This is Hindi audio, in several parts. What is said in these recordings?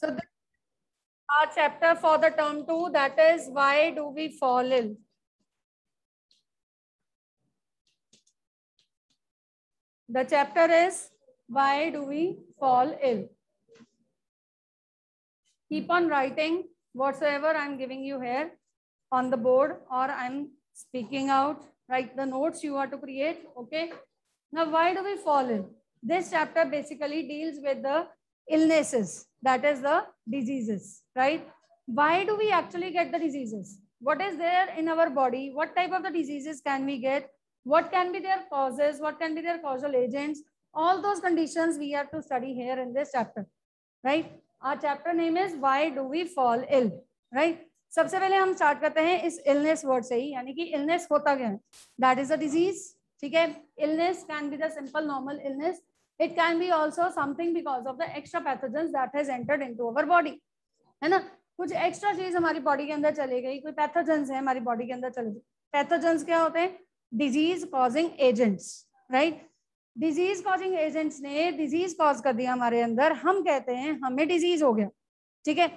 So this our chapter for the term two, that is why do we fall ill? The chapter is why do we fall ill? Keep on writing whatsoever I'm giving you here on the board or I'm speaking out. Write the notes you are to create. Okay. Now, why do we fall ill? This chapter basically deals with the illnesses, that is the diseases, right? Why do we actually get the diseases? What is there in our body? What type of the diseases can we get? What can be their causes? What can be their causal agents? All those conditions we have to study here in this chapter, right? Our chapter name is why do we fall ill, right? सबसे पहले हम स्टार्ट करते हैं इस इलनेस वर्ड से ही यानी कि इलनेस होता क्या है दैट इज अ डिजीज ठीक है illness can be the simple normal illness it can be also something because of the extra pathogen that has entered into our body है ना? कुछ एक्स्ट्रा चीज़ हमारी बॉडी के अंदर चली गई, कोई पैथोजेंस है हमारी बॉडी के अंदर चले गई। पैथोजेंस क्या होते हैं? Disease causing agents right disease causing agents ने डिज़ीज़ कॉज कर दिया हमारे अंदर। हम कहते हैं, हमें डिज़ीज़ हो गया, ठीक है?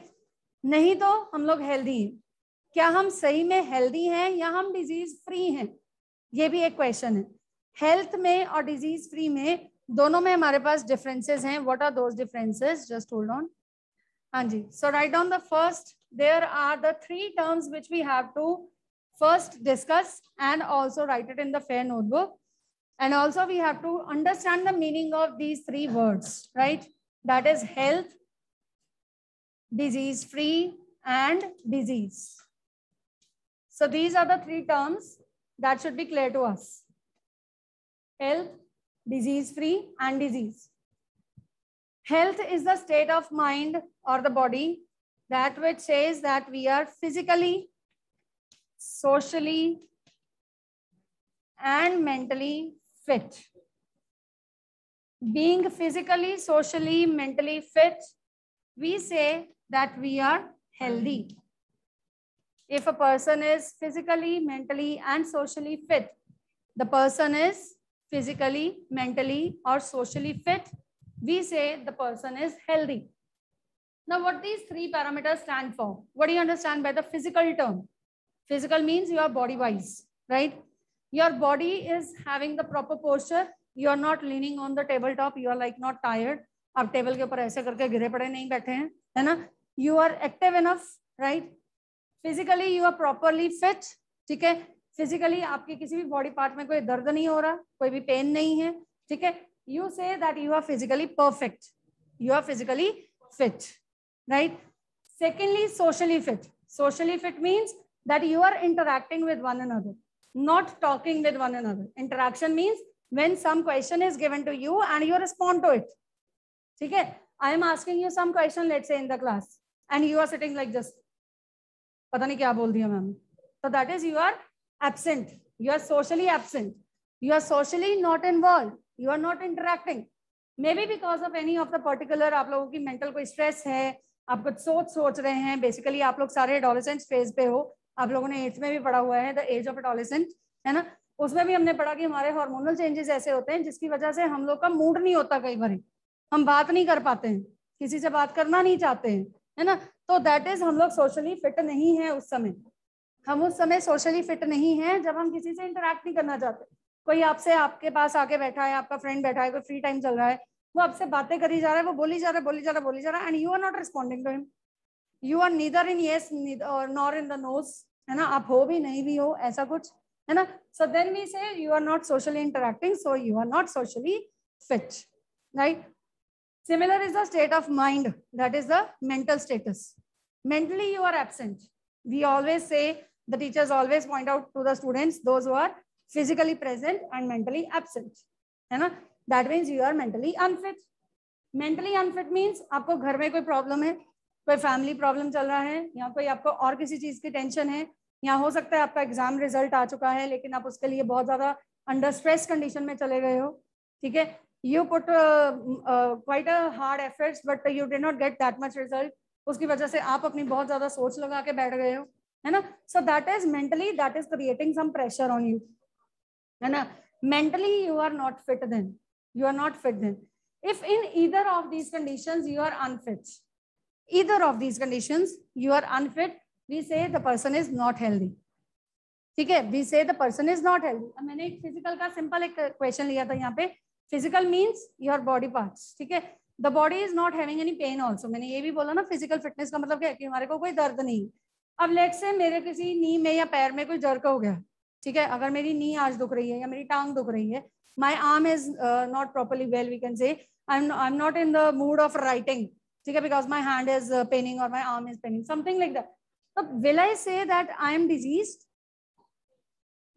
नहीं तो हम लोग हेल्दी हैं। क्या हम सही में हेल्दी हैं या हम डिज़ीज़ फ्री हैं? ये भी एक क्वेश्चन है। हेल्थ में और डिज़ीज़ फ्री में दोनों में हमारे पास डिफरेंसेज हैं. What are those differences just hold on हाँ जी. So right on the first there are the three terms which we have to first discuss and also write it in the fair notebook and also we have to understand the meaning of these three words right that is health disease free and disease so these are the three terms that should be clear to us health disease free and disease. Health is the state of mind or the body that which says that we are physically, socially, and mentally fit. Being physically, socially, mentally fit, we say that we are healthy. If a person is physically, mentally, and socially fit, the person is physically, mentally, or socially fit, we say the person is healthy. Now, what these three parameters stand for? What do you understand by the physical term? Physical means you are body wise, right? Your body is having the proper posture. You are not leaning on the tabletop. You are like not tired. आप टेबल के ऊपर ऐसे करके गिरे पड़े नहीं बैठे हैं है ना you are active enough right physically you are properly fit ठीक है physically आपके किसी भी बॉडी पार्ट में कोई दर्द नहीं हो रहा, कोई भी पेन नहीं है, ठीक है? You say that you are physically perfect you are physically fit right secondly socially fit socially fit means that you are interacting with one an other not talking with one an other interaction means when some question is given to you and you respond to it ठीक है? I am asking you some question let say in the class and you are sitting like just पता नहीं क्या बोल दिया मैम। तो that is you are absent. You are socially absent. You are socially not involved. You are not interacting. Maybe because of any of the particular, आप लोगों की mental कोई stress है, आप कुछ सोच सोच रहे हैं बेसिकली आप लोग सारे एडोलेसेंट फ़ेज़ पे हो, आप लोगों ने एट्थ में भी पढ़ा हुआ है द एज ऑफ़ एडोलेसेंट है ना उसमें भी हमने पढ़ा कि हमारे हार्मोनल चेंजेस ऐसे होते हैं, जिसकी वजह से हम लोग का मूड नहीं होता कई बार हम बात नहीं कर पाते हैं, किसी से बात करना नहीं चाहते हैं, है ना तो दैट इज़ हम लोग सोशली फिट नहीं है उस समय हम उस समय सोशली फिट नहीं है जब हम किसी से इंटरेक्ट नहीं करना चाहते। कोई आपसे आपके पास आके बैठा है, आपका फ्रेंड बैठा है, कोई फ्री टाइम चल रहा है, वो आपसे बातें करी जा रहा है, वो बोली जा रहा है, बोली जा रहा है, बोली जा रहा है and you are not responding to him you are neither in yes nor in the noes है ना? आप हो भी, नहीं भी हो, ऐसा कुछ, है ना? So then we say you are not socially interacting so you are not socially fit right similar is the state of mind, that is the mental status mentally you are absent we always say the teachers always point out to the students, those who are physically present and mentally absent, है ना? That means you are mentally unfit. Mentally unfit means आपको घर में कोई प्रॉब्लम है, कोई फैमिली प्रॉब्लम चल रहा है, या कोई आपको और किसी चीज़ की टेंशन है, या हो सकता है आपका एग्ज़ाम रिज़ल्ट आ चुका है, लेकिन आप उसके लिए बहुत ज़्यादा अंडर स्ट्रेस कंडीशन में चले गए हो, ठीक है? You put quite a hard efforts but you did not get that much result उसकी वजह से आप अपनी बहुत ज़्यादा सोच लगा के बैठ गए हो। है ना? So that is mentally that is creating some pressure on you है ना? Mentally you are not fit then you are not fit then if in either of these conditions, you are unfit, either of these conditions, you are unfit, we say the person is not ठीक है? We say the person is not healthy अब मैंने एक फ़िज़िकल का सिंपल एक क्वेश्चन लिया था यहाँ पे. Physical means your body parts ठीक है? The body is not having any pain also मैंने ये भी बोला ना फ़िज़िकल फिटनेस का मतलब क्या है कि हमारे को कोई दर्द नहीं अब लेट से मेरे किसी नी में या पैर में कोई जर्क हो गया, ठीक है? अगर मेरी नी आज दुख रही है या मेरी टांग दुख रही है my arm is not properly well we can say I am not in the mood of writing ठीक है? Because my hand is paining और my arm is paining something like that तो will I say that I am disease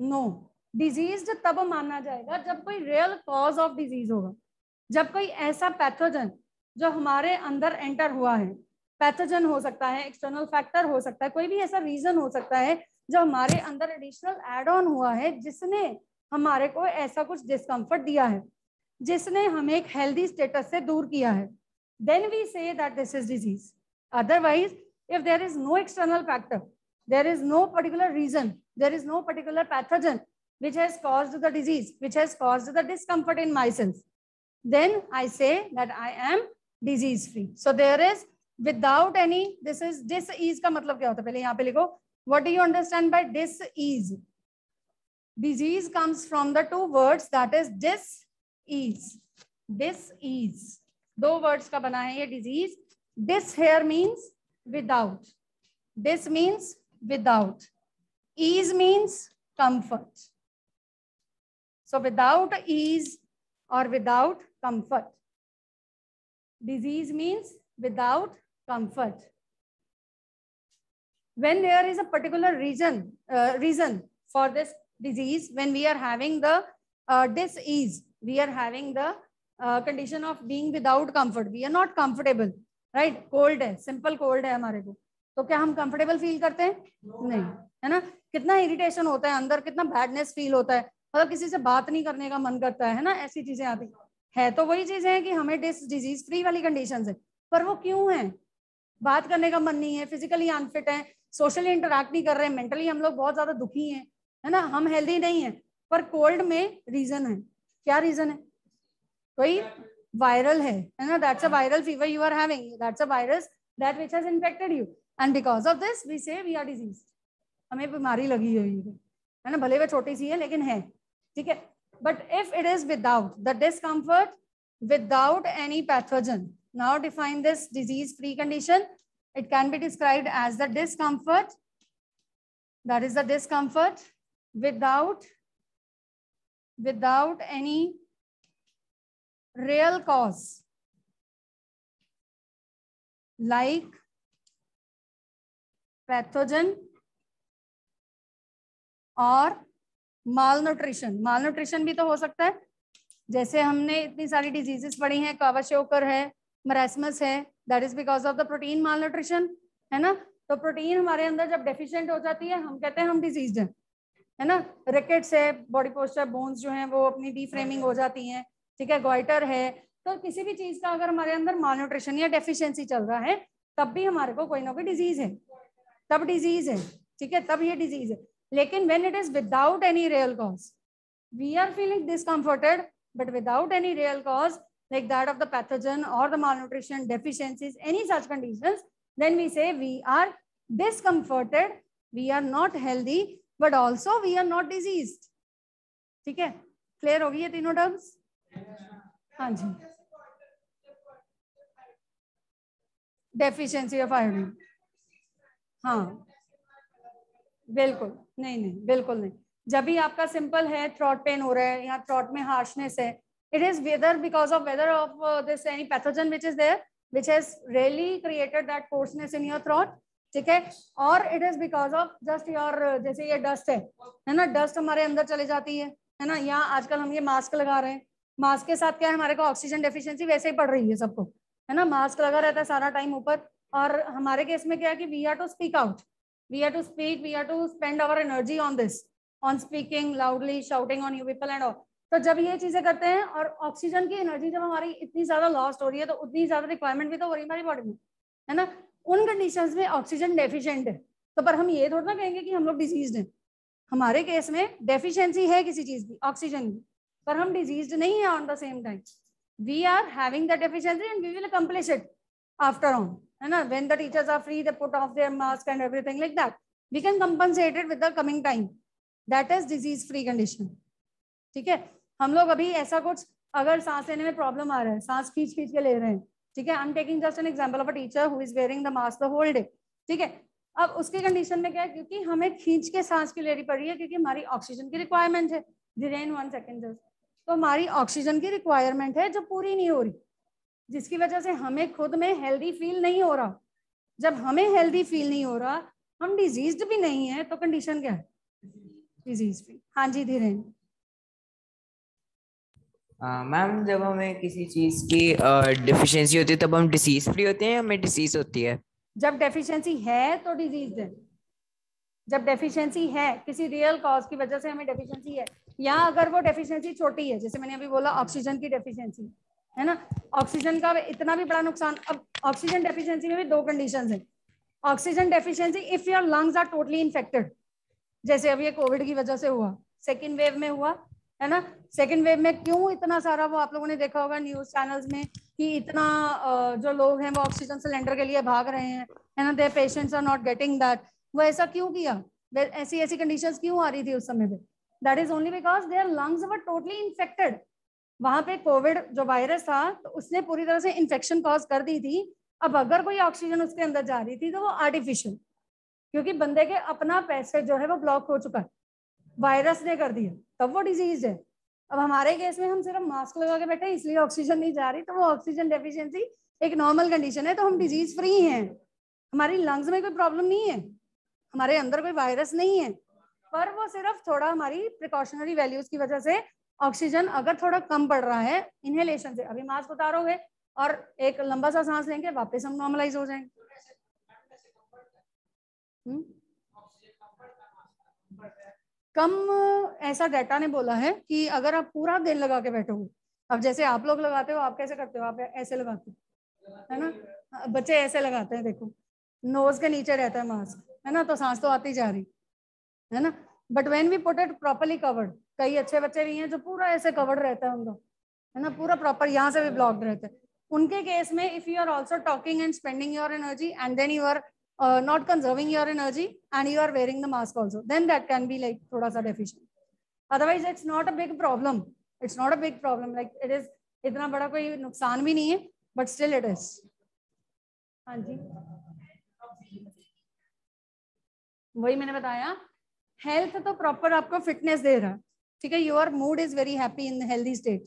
no disease तब माना जाएगा जब कोई रियल कॉज ऑफ़ डिज़ीज़ होगा। जब कोई ऐसा पैथोजन जो हमारे अंदर एंटर हुआ है पैथोजन हो सकता है एक्सटर्नल फैक्टर हो सकता है कोई भी ऐसा रीजन हो सकता है जो हमारे अंदर एडिशनल एड ऑन हुआ है जिसने हमारे को ऐसा कुछ डिस्कम्फर्ट दिया है जिसने हमें एक हेल्दी स्टेटस से दूर किया है then we say that this is disease otherwise if there is no external factor there is no particular reason there is no particular pathogen which has caused the disease, which has caused the discomfort in myself, then I say that I am disease free. So there is without any, this is dis-ease का मतलब क्या होता है पहले यहाँ पे लिखो what do you understand by dis-ease? Disease comes from the two words that is dis-ease. Dis-ease. दो words का बना है ये disease. Dis here means without. Dis means without. Ease means comfort. So without ease or without comfort. Disease means without comfort when there is a particular reason uh, reason for this disease when we are having the uh, disease we are having the uh, condition of being without comfort we are not comfortable right cold है simple cold है हमारे को तो क्या हम कंफर्टेबल फील करते हैं नहीं है ना कितना इरिटेशन होता है अंदर कितना बैडनेस फील होता है मतलब किसी से बात नहीं करने का मन करता है ना ऐसी चीज़ें आती है तो वही चीज़ें हैं कि हमें डिस डिज़ीज़ फ्री वाली कंडीशन है पर वो क्यों है बात करने का मन नहीं है फिजिकली अनफिट है सोशली इंटरेक्ट नहीं कर रहे हैं मेंटली हम लोग बहुत ज़्यादा दुखी हैं, है ना? हम हेल्दी नहीं है, पर कोल्ड में रीजन है। क्या रीजन है? कोई वायरल है है ना? That's a viral fever you are having that's a virus that which has infected you and because of this we say we are disease हमें बीमारी लगी हुई है है ना? भले वह छोटी सी है, लेकिन है। ठीक है? But if it is without the discomfort without any pathogen define this disease free condition It can be described as the discomfort. That is the discomfort without, without any real cause. Like pathogen और मालन्यूट्रिशन मालन्यूट्रिशन भी तो हो सकता है जैसे हमने इतनी सारी डिजीजेस पढ़ी हैं कावाशोकर है मरासमस है that is because of the protein malnutrition है ना? तो प्रोटीन हमारे अंदर जब डेफिशिएंट हो जाती है, हम कहते हैं हम डिज़ीज़ हैं, है ना? रिकेट्स है बॉडी पोस्टर बोन्स जो हैं, वो अपनी डीफ्रेमिंग हो जाती हैं, ठीक है? गोइटर है तो किसी भी चीज़ का अगर हमारे अंदर माल न्यूट्रिशन या डेफिशिएंसी चल रहा है, तब भी हमारे को कोई ना कोई डिज़ीज़ है, तब डिज़ीज़ है, ठीक है? तब ये डिज़ीज़ है। लेकिन when it is without any real cause we are feeling discomforted but without any real cause like that of the pathogen or the malnutrition deficiencies, any such conditions, then we say we are discomforted, we are not healthy, but also we are not diseased. ठीक है क्लियर होगी ये तीनों टर्म्स हाँ जी डेफिशिएंसी ऑफ़ आयोडीन हाँ बिल्कुल नहीं नहीं बिल्कुल नहीं जब भी आपका सिंपल है थ्रॉट पेन हो रहा है या थ्रॉट में हार्शनेस है it is whether because of whether of uh, this any pathogen which is there which has really created that coarseness in your throat ठीक है? और it is because of just your जैसे ये डस्ट है है ना? डस्ट हमारे अंदर चले जाती है है ना? यहाँ आजकल हम ये मास्क लगा रहे हैं। मास्क के साथ क्या है? हमारे को ऑक्सीजन डेफिशिएंसी वैसे ही पड़ रही है सबको है ना? मास्क लगा रहता है सारा टाइम ऊपर। और हमारे केस में क्या है कि we are to speak out we are to speak we are to spend our energy on this on speaking loudly shouting on you people and all तो जब ये चीज़ें करते हैं और ऑक्सीजन की एनर्जी जब हमारी इतनी ज़्यादा लॉस्ट हो रही है तो उतनी ज़्यादा रिक्वायरमेंट भी तो हो रही है हमारी बॉडी में, है ना? उन कंडीशंस में ऑक्सीजन डेफिशिएंट है। तो पर हम ये थोड़ा ना कहेंगे कि हम लोग डिज़ीज़ हैं। हमारे केस में डेफिशिएंसी है किसी चीज़ की ऑक्सीजन की, पर हम डिज़ीज़ नहीं है on the same time we are having the deficiency and we will accomplish it after on है ना? The teachers are free, they put off their mask and everything like that, we can compensate it with the coming time that is disease free condition ठीक है? हम लोग अभी ऐसा कुछ, अगर सांस लेने में प्रॉब्लम आ रहा है, सांस खींच खींच के ले रहे हैं, ठीक है? I am taking just an example of a teacher who is wearing the mask the whole day ठीक है? अब उसकी कंडीशन में क्या है? क्योंकि हमें खींच के सांस की लेनी पड़ रही है, क्योंकि हमारी ऑक्सीजन की रिक्वायरमेंट है। धीरेन वन सेकेंड जस्ट तो हमारी ऑक्सीजन की रिक्वायरमेंट है जो पूरी नहीं हो रही, जिसकी वजह से हमें खुद में हेल्दी फील नहीं हो रहा। जब हमें हेल्दी फील नहीं हो रहा, हम डिज़ीज़ भी नहीं है तो कंडीशन क्या है? डिज़ीज़ फ्री हाँ जी, धीरेन। मैम, जब हमें किसी चीज़ की डिफिशियंसी होती है, तब हम डिसीज फ्री होते हैं हमें डिसीज होती है? जब डेफिशिएंसी है तो डिज़ीज़ है। जब डेफिशिएंसी है, किसी रियल कॉज की वजह से हमें डेफिशिएंसी है, या अगर वो डेफिशिएंसी छोटी है, जैसे मैंने अभी बोला ऑक्सीजन की डेफिशिएंसी है ना? ऑक्सीजन का इतना भी बड़ा नुकसान, अब ऑक्सीजन डेफिशिएंसी में भी दो कंडीशंस हैं। Oxygen deficiency if your lungs are totally infected जैसे अभी कोविड की वजह से हुआ सेकेंड वेव में हुआ है ना? सेकेंड वेव में क्यों इतना सारा वो आप लोगों ने देखा होगा न्यूज़ चैनल्स में कि इतना जो लोग हैं वो ऑक्सीजन सिलेंडर के लिए भाग रहे हैं, है ना? Their patients are not getting that वो ऐसा क्यों किया? ऐसी ऐसी कंडीशन क्यों आ रही थी उस समय पे? That is only because their lungs were totally infected वहाँ पे कोविड जो वायरस था तो उसने पूरी तरह से इन्फेक्शन कॉज कर दी थी। अब अगर कोई ऑक्सीजन उसके अंदर जा रही थी तो वो आर्टिफिशियल क्योंकि बंदे के अपना पैसे जो है वो ब्लॉक हो चुका है। वायरस ने कर दिया, तब वो डिज़ीज़ है अब हमारे केस में हम सिर्फ़ मास्क लगा के बैठे इसलिए ऑक्सीजन नहीं जा रही तो वो ऑक्सीजन डेफिशिएंसी एक नॉर्मल कंडीशन है तो हम डिज़ीज़ फ्री हैं हमारी लंग्स में कोई प्रॉब्लम नहीं है, हमारे अंदर कोई वायरस नहीं है, पर वो सिर्फ़ थोड़ा हमारी प्रिकॉशनरी वैल्यूज़ की वजह से ऑक्सीजन अगर थोड़ा कम पड़ रहा है इनहेलेशन से अभी मास्क उतारोगे और एक लंबा सा सांस लेंगे, वापस हम नॉर्मलाइज हो जाएँगे? हम्म? कम, ऐसा डाटा ने बोला है कि अगर आप पूरा दिन लगा के बैठोगे, अब जैसे आप लोग लगाते हो, आप कैसे करते हो? आप ऐसे लगाते हो, है ना? बच्चे ऐसे लगाते हैं, देखो। नोज़ के नीचे रहता है मास्क है ना? तो सांस तो आती जा रही, है ना? But when we put it properly covered कई अच्छे बच्चे भी हैं जो पूरा ऐसे कवर्ड रहता है उनका, है ना? पूरा प्रॉपर यहाँ से भी ब्लॉक्ड रहता है। उनके केस में if you are also talking and spending your energy and then you are uh, not conserving your energy and you are wearing the mask also then that can be like thoda sa deficient otherwise it's not a big problem it's not a big problem like it is इतना बड़ा कोई नुकसान भी नहीं है बट स्टिल इट इज हाँ जी वही मैंने बताया हेल्थ तो प्रॉपर आपको फिटनेस दे रहा है ठीक है your mood is very happy in healthy state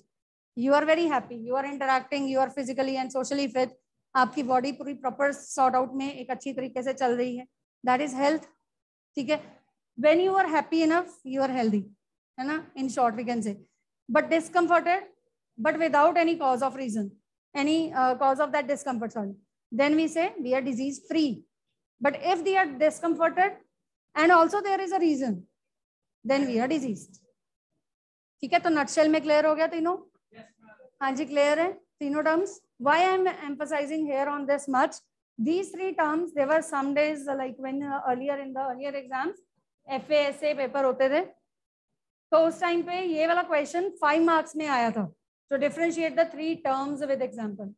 you are very happy you are interacting you are physically and socially fit आपकी बॉडी पूरी प्रॉपर सॉर्ट आउट में एक अच्छी तरीके से चल रही है। दैट इज़ हेल्थ ठीक है? When you are happy enough you are healthy है ना? In short we can say but discomforted but without any cause of reason any cause of that discomfort sorry then we say we are disease free but if they are discomforted and also there is a reason then we are disease ठीक है? तो नटशेल में क्लियर हो गया तीनों? हाँ जी क्लियर है? तीनों terms why i'm emphasizing here on this much these three terms there were some days like when uh, earlier in the earlier exams FASA paper होते थे तो उस टाइम पे ये वाला क्वेश्चन फाइव मार्क्स में आया था तो differentiate the three terms with example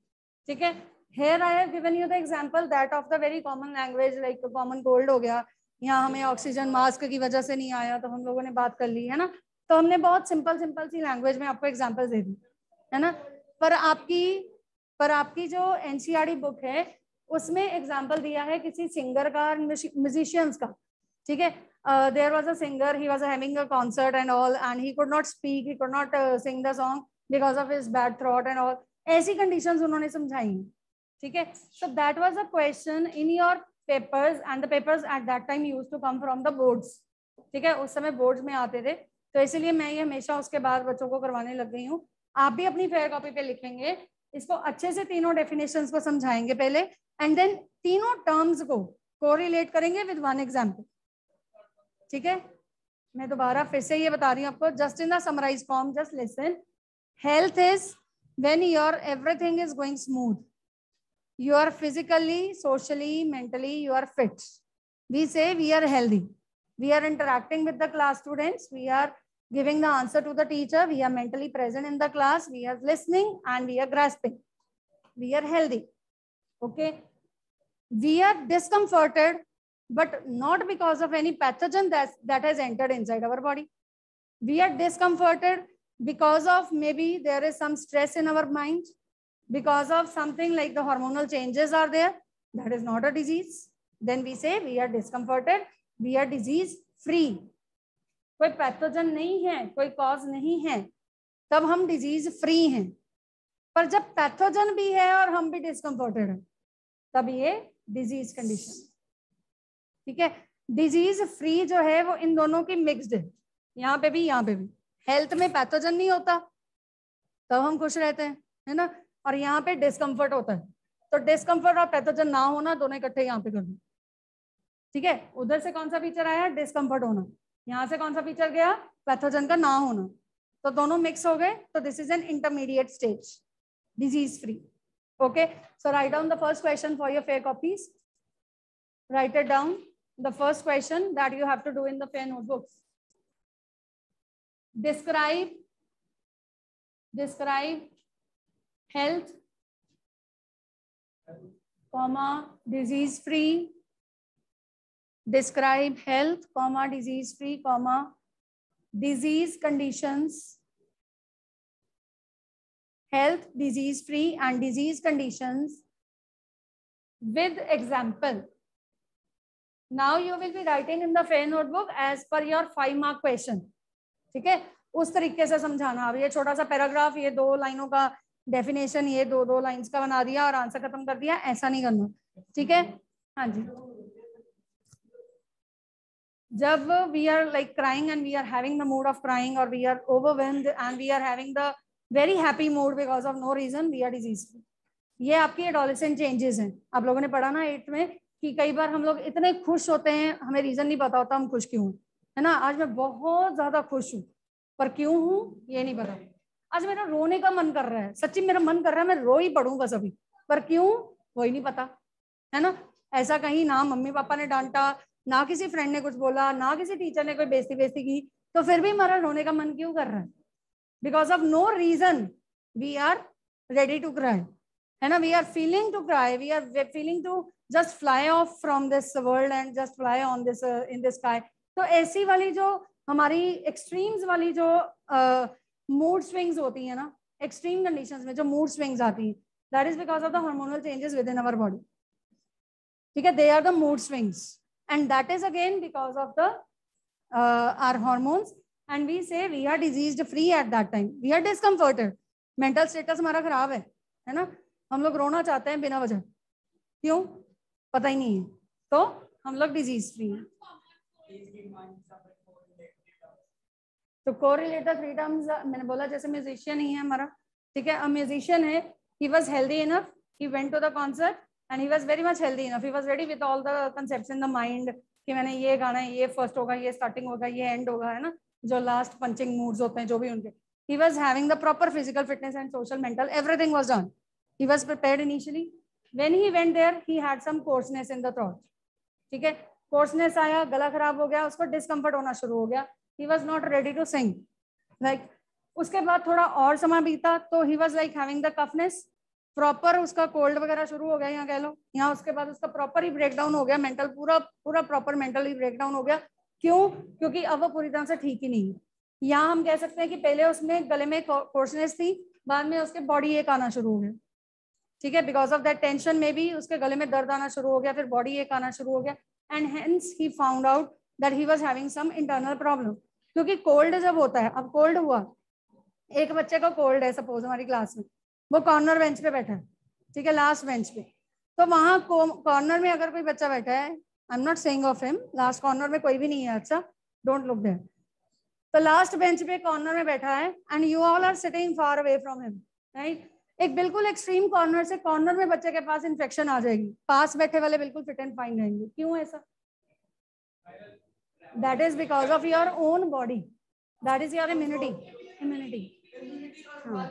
ठीक है here I have given you the example that of the very common language like common cold हो गया यहाँ हमें ऑक्सीजन मास्क की वजह से नहीं आया तो हम लोगों ने बात कर ली है ना तो हमने बहुत सिंपल सिंपल सी लैंग्वेज में आपको एग्ज़ाम्पल दे दी है ना पर आपकी पर आपकी जो एनसीआरटी बुक है, उसमें एग्ज़ाम्पल दिया है किसी सिंगर का म्यूजिशियंस का, ठीक है? There was a singer he was having a concert and all and he could not speak he could not sing the song because of his bad throat and all ऐसी कंडीशन उन्होंने समझाई, ठीक है? So that was a question in your papers and the papers at that time use to come from the boards ठीक है? उस समय बोर्ड्स में आते थे तो इसीलिए मैं ये हमेशा उसके बाद बच्चों को करवाने लग गई हूँ। आप भी अपनी फेयर कॉपी पे लिखेंगे इसको अच्छे से तीनों डेफिनेशन को समझाएँगे पहले एंड देन तीनों टर्म्स को कोरिलेट करेंगे विद वन एग्ज़ाम्पल ठीक है? मैं दोबारा फिर से ये बता रही हूँ आपको just in the summarize form just listen health is when your everything is going smooth you are physically, socially, mentally, you are fit. We say we are healthy. We are interacting with the class students. We are giving the answer to the teacher. We are mentally present in the class. We are listening and we are grasping. We are healthy. Okay. we are discomforted, but not because of any pathogen that, that has entered inside our body. We are discomforted because of maybe there is some stress in our mind, because of something like the hormonal changes are there. That is not a disease. Then we say we are discomforted, we are disease free. कोई पैथोजन नहीं है, कोई कॉज नहीं है, तब हम डिज़ीज़ फ्री हैं। पर जब पैथोजन भी है और हम भी डिस्कम्फर्टेड है, तब ये डिज़ीज़ कंडीशन ठीक है? डिज़ीज़ फ्री जो है वो इन दोनों की मिक्सड है। यहाँ पे भी, यहाँ पे भी। हेल्थ में पैथोजन नहीं होता, तब हम खुश रहते हैं, है ना? और यहाँ पे डिस्कम्फर्ट होता है। तो डिस्कम्फर्ट और पैथोजन ना होना, दोनों इकट्ठे यहाँ पे कर दो। ठीक है? उधर से कौन सा फीचर आया? डिस्कम्फर्ट होना। यहाँ से कौन सा फीचर गया? पैथोजन का ना होना। तो दोनों मिक्स हो गए तो this is an intermediate stage disease free okay so write down the first question for your fair copies write it down the first question that you have to do in the fair notebooks describe describe health, comma, disease free describe health comma disease free comma disease conditions health disease free and disease conditions with example now you will be writing in the fair notebook as per your five mark question ठीक है उस तरीके से समझाना अब ये छोटा सा पैराग्राफ ये दो लाइनों का डेफिनेशन ये दो दो लाइंस का बना दिया और आंसर खत्म कर दिया ऐसा नहीं करना ठीक है हाँ जी जब we are like crying and we are having the mood of crying और we are overwhelmed and we are having the very happy mood because of no reason we are disease ये आपकी एडोलिसेंट चेंजेस हैं। आप लोगों ने पढ़ा ना एट में कि कई बार हम लोग इतने खुश होते हैं, हमें रीजन नहीं पता होता हम खुश क्यों है। ना? आज मैं बहुत ज़्यादा खुश हूँ। पर क्यों हूँ? ये नहीं पता। आज मेरा रोने का मन कर रहा है। सच्ची मेरा मन कर रहा है, मैं रो ही पढ़ू बस अभी। पर क्यों? वही नहीं पता। है ना? ऐसा कहीं ना मम्मी पापा ने डांटा ना किसी फ्रेंड ने कुछ बोला ना किसी टीचर ने कोई बेस्ती बेस्ती की तो फिर भी हमारा रोने का मन क्यों कर रहा है? Because of no reason we are ready to cry है ना? We are feeling to cry we are feeling to just fly off from this world and just fly on this in this sky तो ऐसी वाली जो हमारी एक्सट्रीम्स वाली जो मूड uh, स्विंग्स होती है ना एक्सट्रीम कंडीशंस में जो मूड स्विंग्स आती है that is because of the hormonal changes within our body ठीक है? They are the mood swings and that is again because of the are hormones and we say we are disease free at that time we are discomforted mental status हमारा खराब है है ना? हम लोग रोना चाहते हैं बिना वजह। क्यों? पता ही नहीं है। तो हम लोग डिज़ीज़ फ्री हैं। तो कोरिलेटर टर्म्स मैंने बोला जैसे म्यूजिशियन ही है हमारा। ठीक है? म्यूजिशियन है he was healthy enough he went to the concert and he was very much healthy enough he was ready with all the concept in the mind कि मैंने ये गाना है ये फ़र्स्ट होगा, ये स्टार्टिंग होगा, ये एंड होगा, है ना? जो लास्ट पंचिंग मूड्स होते हैं, जो भी उनके। He was having the proper physical fitness and social mental everything was done he was prepared initially when he went there, he had some coarseness in the throat. ठीक है? कोर्सनेस आया, गला खराब हो गया, उसको डिस्कम्फर्ट होना शुरू हो गया। He was not ready to sing like उसके बाद थोड़ा और समय बीता तो he was like having the coughness proper उसका कोल्ड वगैरह शुरू हो गया, यहाँ कह लो। यहाँ उसके बाद उसका प्रॉपर ही ब्रेकडाउन हो गया मेंटल पूरा पूरा प्रॉपर मेंटली ब्रेक डाउन हो गया। क्यों? क्योंकि अब वो पूरी तरह से ठीक ही नहीं है। यहाँ हम कह सकते हैं कि पहले उसमें गले में कोर्सनेस थी, बाद में उसके बॉडी एक आना शुरू हो गया। ठीक है? बिकॉज़ ऑफ़ दैट टेंशन में भी उसके गले में दर्द आना शुरू हो गया, फिर बॉडी एक आना शुरू हो गया। And hence he found out that he was having some internal problem क्योंकि कोल्ड जब होता है, अब कोल्ड हुआ। एक बच्चे का कोल्ड है सपोज़ हमारी क्लास में। वो कॉर्नर बेंच पे बैठा है, ठीक है लास्ट बेंच पे। तो वहाँ कॉर्नर में अगर कोई बच्चा बैठा है I am not saying of him last corner में कोई भी नहीं है अच्छा डोंट लुक देयर तो लास्ट बेंच पे कॉर्नर में बैठा है and you all are sitting far away from him right एक बिल्कुल एक्सट्रीम कॉर्नर से कॉर्नर में बच्चे के पास इन्फेक्शन आ जाएगी। पास बैठे वाले बिल्कुल फिट एंड फाइन रहेंगे। क्यों ऐसा? That is because of your own body that is your immunity immunity हाँ।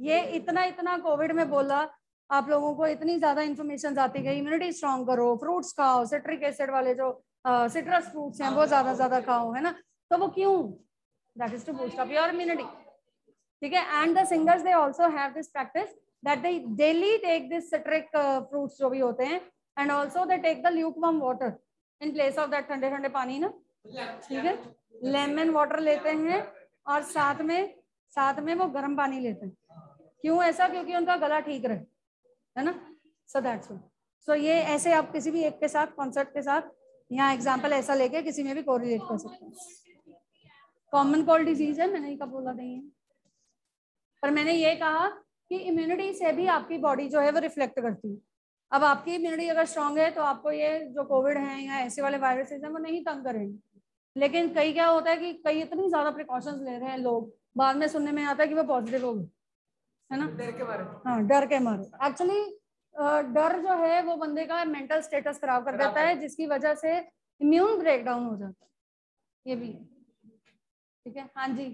ये इतना इतना कोविड में बोला, आप लोगों को इतनी ज़्यादा इन्फॉर्मेशन आती गई इम्यूनिटी स्ट्रॉन्ग करो फ्रूट्स खाओ सिट्रिक एसिड वाले जो सिट्रस फ्रूट्स हैं, वो ज़्यादा ज़्यादा खाओ, है ना? तो वो क्यों? That is to boost up your immunity ठीक है? And the singers they also have this practice that they daily take this citric fruits जो भी होते हैं and also they take the lukewarm water in place of that ठंडे ठंडे पानी ना? ठीक है? लेमन वाटर लेते हैं, और साथ में साथ में वो गर्म पानी लेते हैं। क्यों ऐसा? क्योंकि उनका गला ठीक रहे, है ना? सो दैट्स सो ये ऐसे आप किसी भी एक के साथ कॉन्सेप्ट के साथ यहाँ एग्ज़ाम्पल ऐसा लेके किसी में भी कोरिलेट कर सकते हैं। कॉमन कोल्ड डिज़ीज़ है, मैंने कब बोला नहीं है पर मैंने ये कहा कि इम्यूनिटी से भी आपकी बॉडी जो है वो रिफ्लेक्ट करती है। अब आपकी इम्यूनिटी अगर स्ट्रांग है तो आपको ये जो कोविड है या ऐसे वाले वायरसेस हैं, वो नहीं तंग करेंगे। लेकिन कई क्या होता है कि कई इतनी ज़्यादा प्रिकॉशंस ले रहे हैं लोग, बाद में सुनने में आता है कि वो पॉजिटिव हो गए। है ना? डर के मारे। हाँ डर के मारे। एक्चुअली डर जो है वो बंदे का मेंटल स्टेटस खराब कर देता है। जिसकी वजह से इम्यून ब्रेकडाउन हो जाता है। ये भी है। ठीक है? हाँ जी।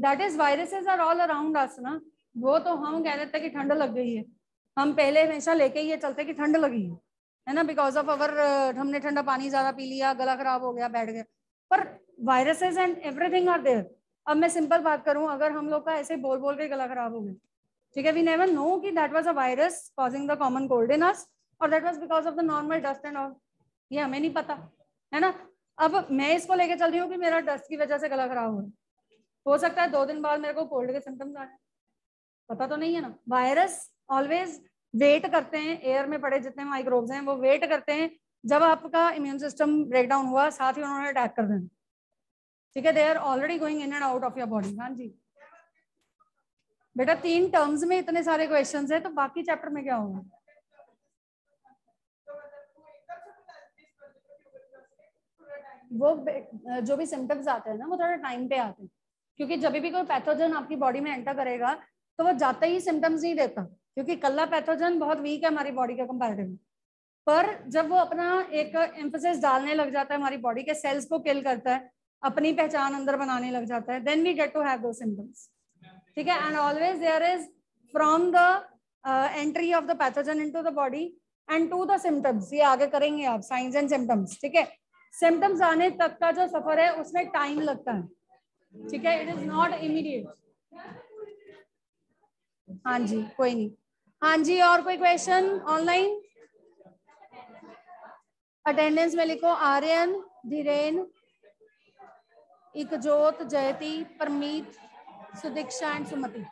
That is viruses are all around us ना? वो तो हम कह देते हैं कि ठंड लग गई है। हम पहले हमेशा लेके ही ये चलते कि ठंड लगी है। है ना बिकॉज़ ऑफ़ अवर हमने ठंडा पानी ज़्यादा पी लिया, गला खराब हो गया, बैठ गया पर viruses and everything are there अब मैं सिंपल बात करूँ, अगर हम लोग का ऐसे बोल बोल के गला खराब हो गया, ठीक है वी नेवर नो कि that was a virus causing the common cold in us और that was because of the normal dust and all ये हमें नहीं पता, है ना? अब मैं इसको लेके चल रही हूँ कि मेरा डस्ट की वजह से गला खराब हो हो। सकता है दो दिन बाद मेरे को कोल्ड के सिम्टम्स आए। पता तो नहीं है ना। वायरस ऑलवेज वेट करते हैं, एयर में पड़े जितने माइक्रोब्स हैं, वो वेट करते हैं। जब आपका इम्यून सिस्टम ब्रेकडाउन हुआ, साथ ही उन्होंने अटैक कर देना। ठीक है they are already going in and out of your body हाँ जी। बेटा, तीन टर्म्स में इतने सारे क्वेश्चंस है तो बाकी चैप्टर में क्या होगा? वो, जो भी सिम्टम्स आते हैं ना, वो थोड़ा टाइम पे आते हैं। क्योंकि जब भी कोई पैथोजन आपकी बॉडी में एंटर करेगा तो वो जाते ही सिम्टम्स नहीं देता। क्योंकि कल्ला पैथोजन बहुत वीक है हमारी बॉडी के कंपेरेटिव पर जब वो अपना एक एम्फोसिस डालने लग जाता है हमारी बॉडी के सेल्स को किल करता है, अपनी पहचान अंदर बनाने लग जाता है then we get to have दो सिम्टम्स ठीक है? And always there is from the entry of the pathogen into the body and to the symptoms ये आगे करेंगे आप साइंस एंड सिम्टम्स ठीक है? सिम्टम्स आने तक का जो सफ़र है, उसमें टाइम लगता है। ठीक है? इट इज़ नॉट इमीडिएट हाँ जी, कोई नहीं। हाँ जी, और कोई क्वेश्चन ऑनलाइन अटेंडेंस में लिखो, आर्यन, धीरेन इकजोत जयती, परमीत, सुदीक्षा एंड सुमति।